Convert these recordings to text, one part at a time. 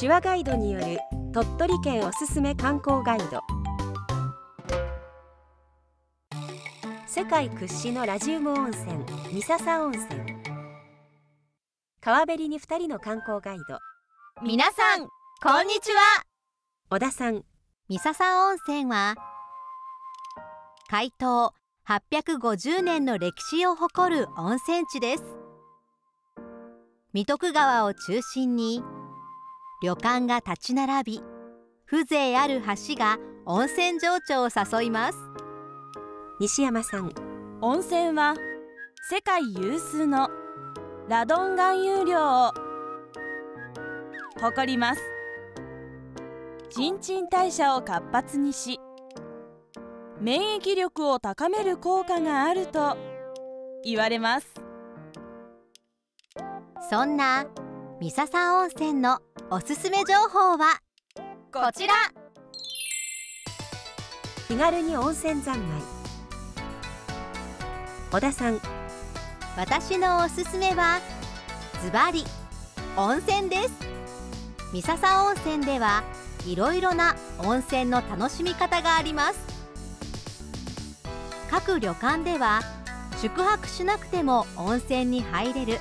手話ガイドによる鳥取県おすすめ観光ガイド。世界屈指のラジウム温泉三笹温泉。川べりに2人の観光ガイド。皆さんこんにちは。小田さん。三笹温泉は開湯850年の歴史を誇る温泉地です。三徳川を中心に旅館が立ち並び風情ある橋が温泉情緒を誘います。西山さん。温泉は世界有数のラドン含有量を誇ります。新陳代謝を活発にし免疫力を高める効果があると言われます。そんな三笹温泉のおすすめ情報は？こちら。気軽に温泉三昧。小田さん。私のおすすめはズバリ温泉です。三笹温泉ではいろいろな温泉の楽しみ方があります。各旅館では宿泊しなくても温泉に入れる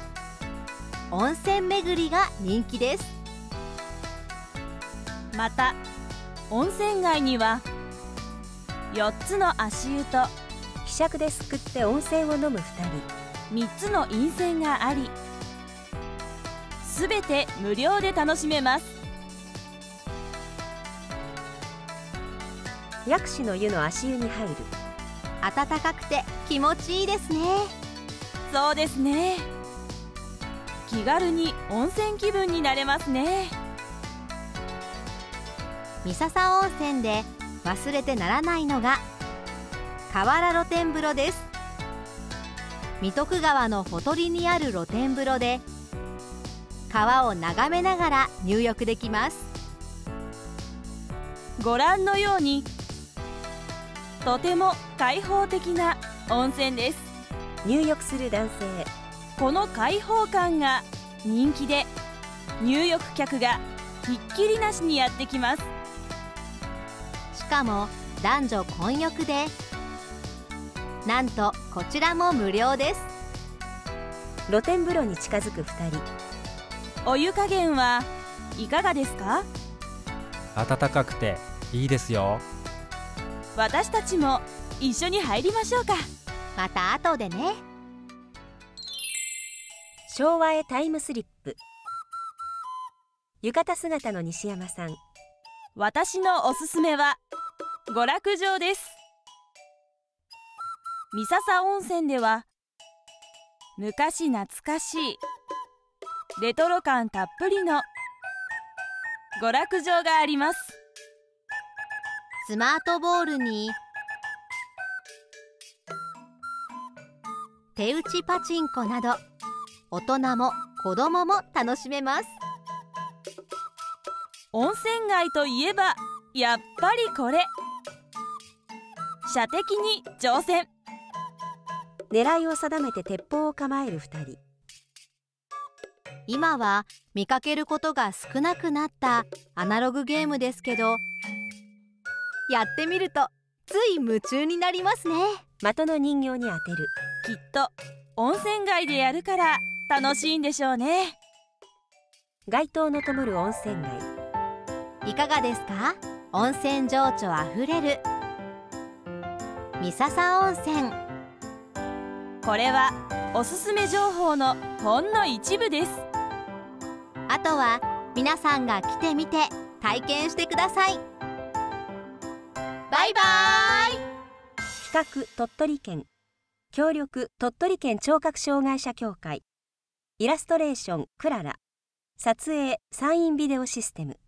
温泉巡りが人気です。また温泉街には4つの足湯とひしゃくですくって温泉を飲む23つの陰泉がありすべて無料で楽しめます。人薬師の湯の足湯に入る。暖かくて気持ちいいですね。そうですね気軽に温泉気分になれますね。三笹温泉で忘れてならないのが河原露天風呂です。三徳川のほとりにある露天風呂で川を眺めながら入浴できます。ご覧のようにとても開放的な温泉です。入浴する男性この開放感が人気で入浴客がひっきりなしにやってきます。しかも男女混浴でなんとこちらも無料です。露天風呂に近づく2人。お湯加減はいかがですか？暖かくていいですよ。私たちも一緒に入りましょうか。また後でね昭和へタイムスリップ。浴衣姿の西山さん。私のおすすめは娯楽場です。三笹温泉では昔懐かしいレトロ感たっぷりの娯楽場があります。スマートボールに手打ちパチンコなど大人も子供も楽しめます。温泉街といえばやっぱりこれ。射的に挑戦狙いを定めて鉄砲を構える2人。今は見かけることが少なくなったアナログゲームですけどやってみるとつい夢中になりますね。的の人形に当てる。きっと温泉街でやるから楽しいんでしょうね。街灯の灯る温泉街。いかがですか？温泉情緒あふれる。三笹温泉。これはおすすめ情報のほんの一部です。あとは皆さんが来てみて体験してください。バイバーイ。企画鳥取県。協力鳥取県聴覚障害者協会イラストレーションクララ。撮影サインビデオシステム。